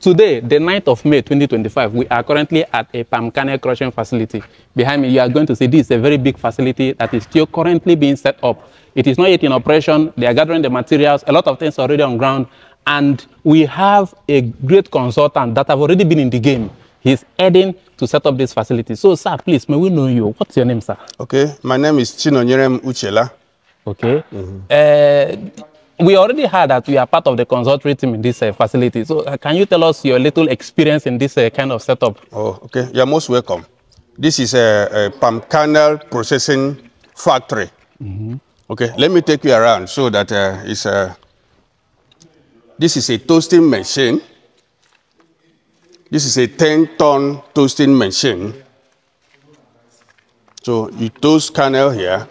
today, the 9th of May 2025, we are currently at a palm kernel crushing facility. Behind me, you are going to see this is a very big facility that is still currently being set up. It is not yet in operation. They are gathering the materials. A lot of things are already on ground. And we have a great consultant that have already been in the game. He's heading to set up this facility. So, sir, please, may we know you? What's your name, sir? Okay, my name is Chinonyerem Uchela. Okay. Uh, we already heard that we are part of the consulting team in this uh, facility. So, uh, can you tell us your little experience in this uh, kind of setup? Oh, okay, you're most welcome. This is a, a palm kernel processing factory. Okay, let me take you around so that uh, it's a. This is a toasting machine. This is a 10 ton toasting machine. So you toast kernel here,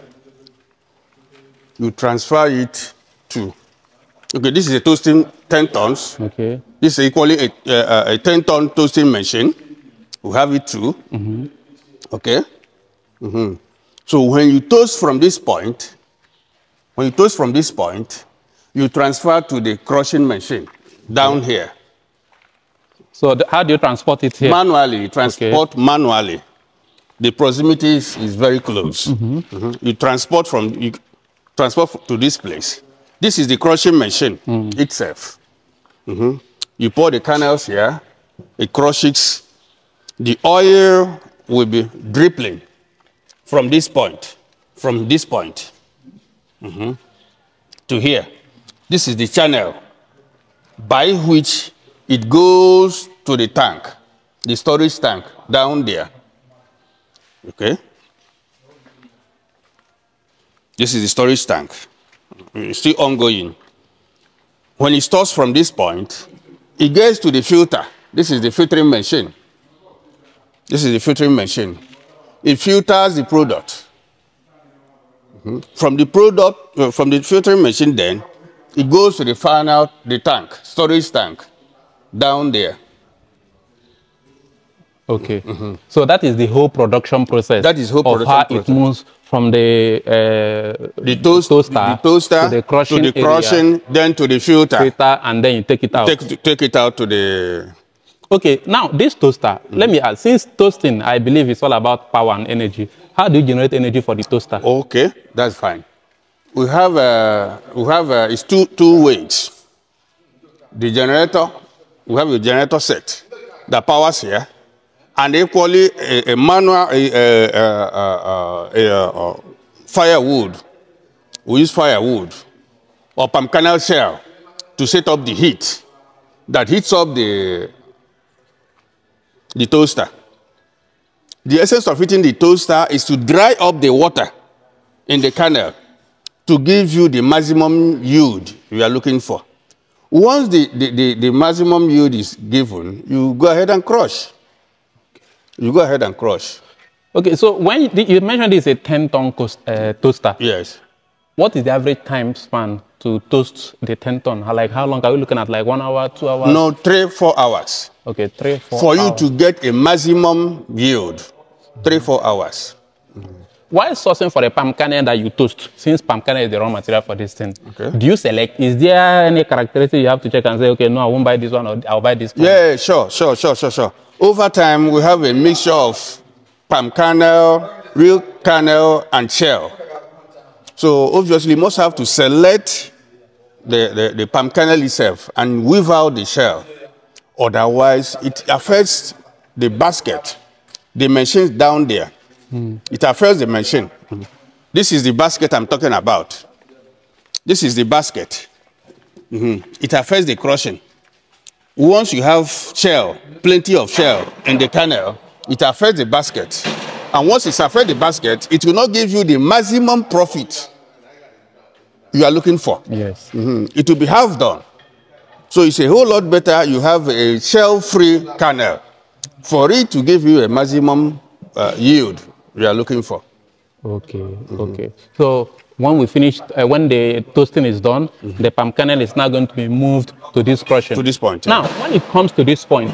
you transfer it to. Okay, this is a toasting 10 tons. Okay. This is equally a, uh, a 10 ton toasting machine. We have it too. Okay. Mhm. So when you toast from this point, when you toast from this point, you transfer to the crushing machine down here. So, the, how do you transport it here? Manually, you transport manually. The proximity is, is very close. Mhm. You transport from you transport to this place. This is the crushing machine itself. Mhm. You pour the kernels here, it crushes. The oil will be dripping from this point, from this point mhm, to here. This is the channel by which it goes to the tank, the storage tank down there. Okay? This is the storage tank. Still ongoing. When it starts from this point, it gets to the filter. This is the filtering machine. This is the filtering machine. It filters the product. Mhm. From the product, uh, from the filtering machine, then it goes to the final, the tank, storage tank, down there. Okay. So that is the whole production process. That is whole of production how process. it moves from the uh, The toast, toaster, the toaster to the crushing, to the crushing, then to the filter. filter, and then you take it out. Take, take it out to the. Okay. Now this toaster, let me ask. Since toasting, I believe it's all about power and energy. How do you generate energy for the toaster? Okay, that's fine. We have uh, we have uh, it's two two ways. The generator, we have a generator set that powers here, and equally a, a manual a, a, a, firewood. We use firewood or palm kernel shell to set up the heat that heats up the the toaster. The essence of heating the toaster is to dry up the water in the kernel to give you the maximum yield you are looking for. Once the, the, the, the maximum yield is given, you go ahead and crush. You go ahead and crush. Okay. So when you, you mentioned this is a 10 ton coast, uh, toaster, Yes. what is the average time span to toast the 10 ton? Like how long are we looking at? Like one hour, two hours? No, three, four hours. Okay, three, four. For you to get a maximum yield, three, four hours. While sourcing for the palm kernel that you toast, since palm kernel is the raw material for this thing, Okay. do you select? Is there any characteristic you have to check and say, okay, no, I won't buy this one or I'll buy this one? Yeah, sure, sure, sure, sure, sure. Over time, we have a mixture of palm kernel, real kernel, and shell. So obviously, you must have to select the, the, the palm kernel itself and weave out the shell. Otherwise, it affects the basket, the machines down there. It affects the machine. This is the basket I'm talking about. This is the basket. Mhm. It affects the crushing once you have shell, plenty of shell in the kernel, it affects the basket. And once it affects the basket, it will not give you the maximum profit you are looking for. Yes. Mhm. It will be half done. So it's a whole lot better you have a shell-free kernel for it to give you a maximum uh, yield you are looking for. Okay, okay. So when we finish, uh, when the toasting is done, the palm kernel is now going to be moved to this crushing. To this point, yeah. Now, when it comes to this point,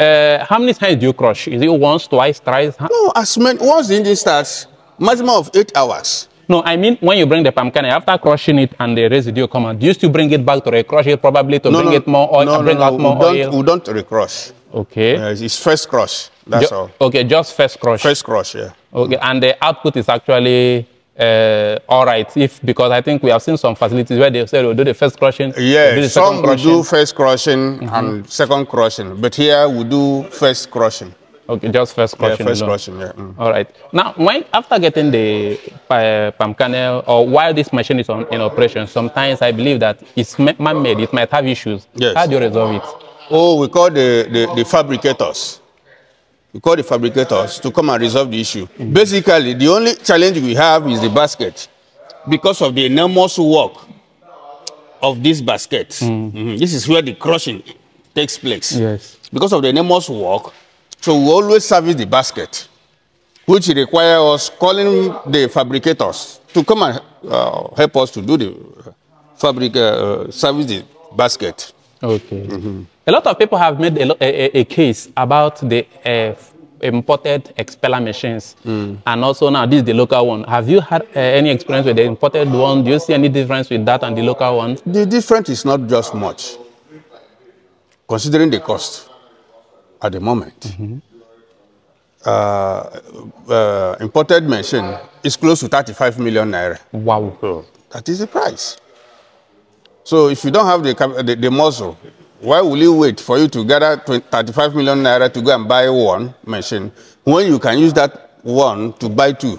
uh, how many times do you crush? Is it once, twice, thrice? No, as many, once the engine starts, maximum of eight hours. No, I mean when you bring the palm kernel, after crushing it and the residue come out, do you still bring it back to recrush it probably to No, bring no, it more oil, no, bring no, out more we don't? We don't recrush. Okay. Uh, it's first crush. That's Ju- all. Okay, just first crush. First crush, yeah. Okay, and the output is actually uh, all right. If because I think we have seen some facilities where they say we'll do the first crushing, Yeah, some crushing. do first crushing and second crushing, but here we do first crushing. Okay, just first Yeah, crushing. first alone. crushing, yeah. mm. All right. Now, when after getting the uh, palm kernel, or while this machine is on, in operation, sometimes I believe that it's man-made. It might have issues. Yes. How do you resolve it? Oh, we call the, the, the fabricators. We call the fabricators to come and resolve the issue. Basically, the only challenge we have is the basket because of the enormous work of this basket. Mhm. This is where the crushing takes place. Yes. Because of the enormous work, so we always service the basket, which require us calling the fabricators to come and uh, help us to do the fabric uh, service the basket. Okay. A lot of people have made a, a, a- case about the uh, imported expeller machines, and also now this is the local one. Have you had uh, any experience with the imported one? Do you see any difference with that and the local one? The difference is not just much, considering the cost at the moment. Uh, uh, imported machine is close to 35 million naira. Wow. So that is the price. So if you don't have the, the, the muscle, why will you wait for you to gather 20, 35 million naira to go and buy one machine when you can use that one to buy two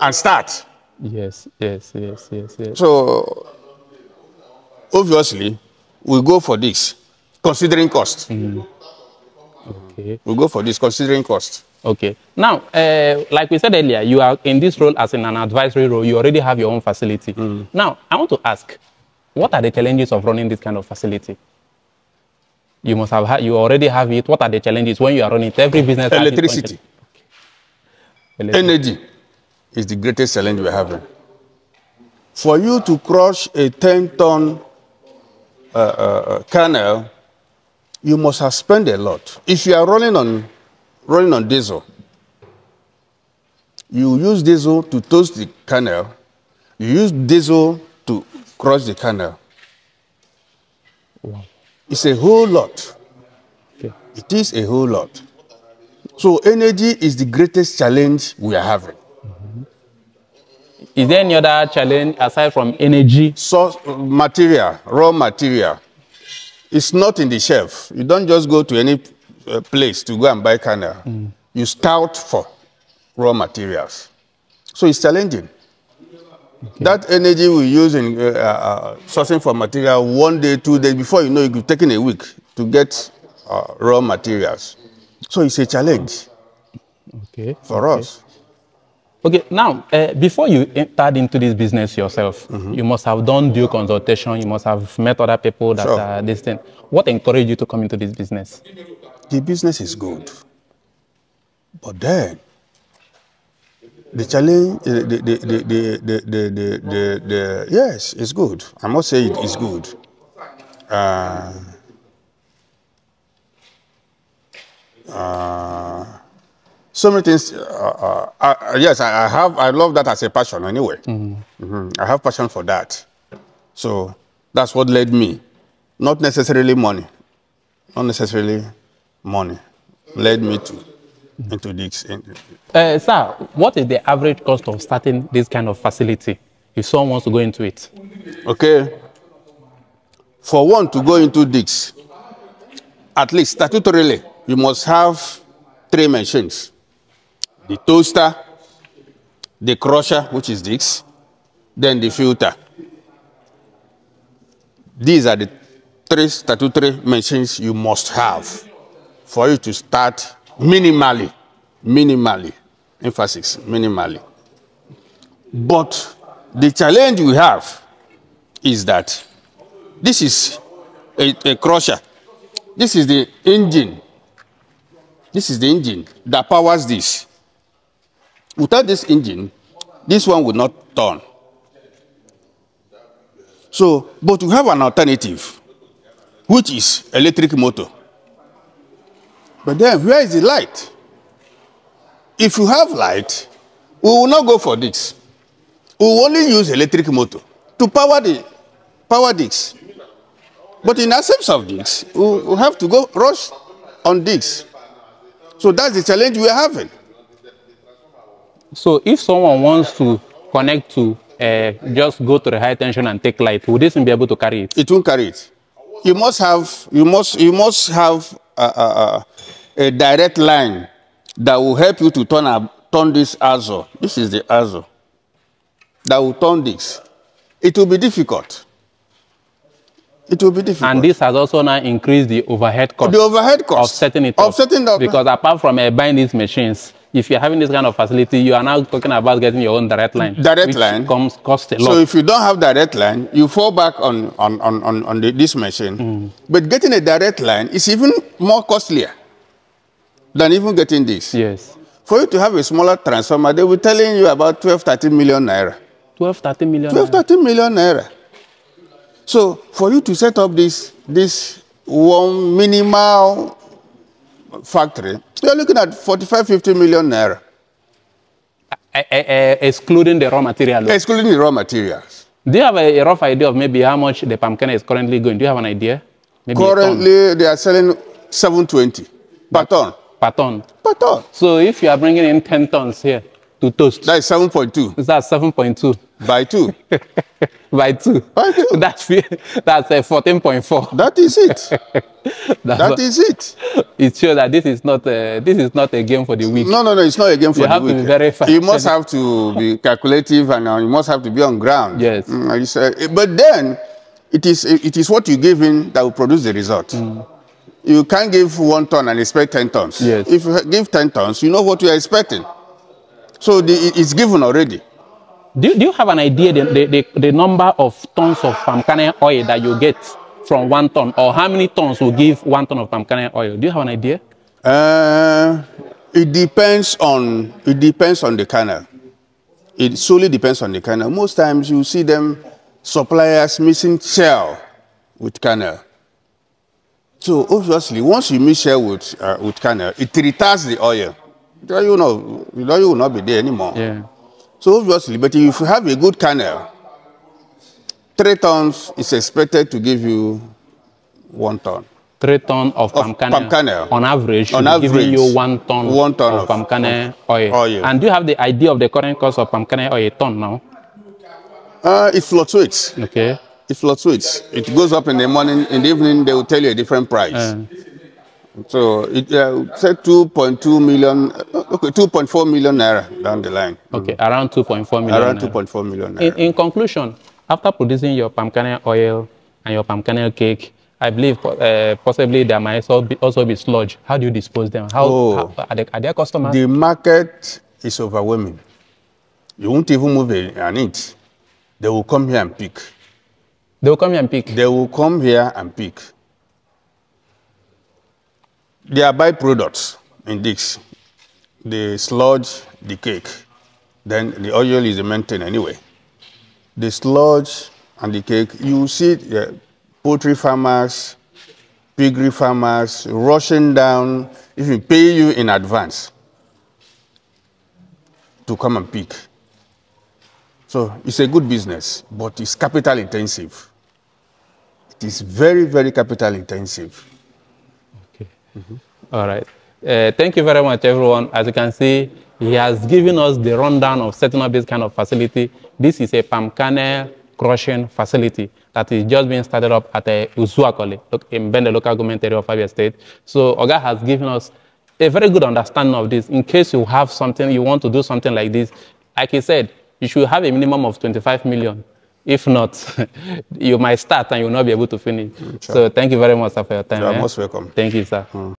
and start? Yes, yes, yes, yes, yes. So obviously, we go for this, considering cost. Okay. We go for this, considering cost. Okay. Now, uh, like we said earlier, you are in this role as in an advisory role. You already have your own facility. Now, I want to ask, what are the challenges of running this kind of facility? You must have had, you already have it. What are the challenges when you are running it? Every business Electricity. Electricity. energy is the greatest challenge we're having. For you to crush a 10 ton uh, uh, uh, kernel, you must have spent a lot. If you are running on, running on diesel, you use diesel to toast the kernel, you use diesel crush the kernel. It's a whole lot. Okay. It is a whole lot. So energy is the greatest challenge we are having. Is there any other challenge aside from energy? Source material, raw material, it's not in the shelf. You don't just go to any uh, place to go and buy kernel. You scout for raw materials. So it's challenging. That energy we use in uh, uh, sourcing for material one day, two days, before you know it, you've taken a week to get uh, raw materials. So it's a challenge Okay. for us. Okay, now, uh, before you entered into this business yourself, you must have done due consultation, you must have met other people that Sure. are distant. What encouraged you to come into this business? the business is good. But then, the challenge, uh, the, the, the, the, the, the, the, the, yes, it's good. I must say it is good. Uh, uh, so many things. Uh, uh, uh, yes, I, I have. I love that as a passion. Anyway, Mhm. I have passion for that. So that's what led me. Not necessarily money not necessarily money, led me to into this. Uh, sir, what is the average cost of starting this kind of facility if someone wants to go into it? Okay. For one to go into this, at least statutorily, you must have three machines: the toaster, the crusher, which is this, then the filter. These are the three statutory machines you must have for you to start minimally, minimally, emphasis, minimally. But the challenge we have is that this is a, a crusher. This is the engine. This is the engine that powers this. Without this engine, this one would not turn. So, but we have an alternative, which is electric motor. But then, where is the light? If you have light, we will not go for this. we will only use electric motor to power the power discs. But in absence of discs, we we have to go rush on discs. So that's the challenge we are having. So if someone wants to connect to uh, just go to the high tension and take light, would this be able to carry it? It won't carry it. You must have you must you must have a, a, a, direct line that will help you to turn a, turn this azo. This is the azo. That will turn this. It will be difficult. It will be difficult. And this has also now increased the overhead cost the overhead cost. of setting it of up. setting up Because apart from uh, buying these machines, if you're having this kind of facility, you are now talking about getting your own direct line. Direct which line. comes cost a lot. So if you don't have direct line, you fall back on on on on, on the, this machine. But getting a direct line is even more costlier than even getting this. yes. For you to have a smaller transformer, they will telling you about 12, 13 million naira. 12, 13 million. 12, naira. 13 million naira. So for you to set up this this one minimal factory, you're looking at 45, 50 million naira, Eh, eh, eh, excluding the raw material. excluding the raw materials. Do you have a, a rough idea of maybe how much the pumpkin is currently going? Do you have an idea? Maybe Currently, they are selling 720 per ton. Per ton. Per ton. So if you are bringing in 10 tons here to toast, That is 7.2 that's 7.2 by 2. by 2. By two. That's, that's uh, 14.4. That is it. That's That what- is it. it shows that this is not a, this is not a game for the weak. No, no, no, it's not a game for You the have to be very fast. You must have to be calculative and uh, you must have to be on ground. Yes. Mm, uh, but then, it is, it is what you give in that will produce the result. You can't give one ton and expect 10 tons. Yes. If you give 10 tons, you know what you are expecting. So the, it's given already. Do, do you have an idea the, the, the, the number of tons of palm kernel oil that you get from one ton, or how many tons will give one ton of palm kernel oil? Do you have an idea? Uh, it depends on it depends on the kernel. It solely depends on the kernel. Most times you see them suppliers missing shell with kernel. So obviously, once you mix shell with uh, with kernel, it retards the oil. The oil will not, the oil will not be there anymore. Yeah. So obviously, but if you have a good kernel, three tons is expected to give you one ton. Three ton of palm kernel, palm kernel. on average, On be giving average, you one ton, one ton of, of- palm kernel oil. oil. And do you have the idea of the current cost of palm kernel oil a ton now? Uh, it fluctuates. Okay. It fluctuates. It goes up in the morning, in the evening they will tell you a different price. Uh, So it uh, said 2.2 million, uh, okay, 2.4 million naira down the line. okay, around 2.4 million. Around 2.4 million In, naira. in conclusion, after producing your palm kernel oil and your palm kernel cake, I believe uh, possibly there might also be, also be sludge. How do you dispose them? How, Oh. how are, they, are there customers? The market is overwhelming. You won't even move a- an inch. They will come here and pick. They will come here and pick. They will come here and pick. They are byproducts in this. The sludge, the cake. Then the oil is maintained anyway. The sludge and the cake, you see the poultry farmers, piggery farmers rushing down, you pay you in advance to come and pick. So it's a good business, but it's capital intensive. It is very, very capital intensive. Okay. All right. Uh, thank you very much, everyone. As you can see, he has given us the rundown of setting up this kind of facility. This is a palm kernel crushing facility that is just being started up at uh, Uzuakoli in Bende local government area of Abia State. So Oga has given us a very good understanding of this. In case you have something, you want to do something like this, like he said, you should have a minimum of 25 million. If not, you might start and you will not be able to finish. So thank you very much, sir, for your time. You are eh? most welcome. Thank you, sir.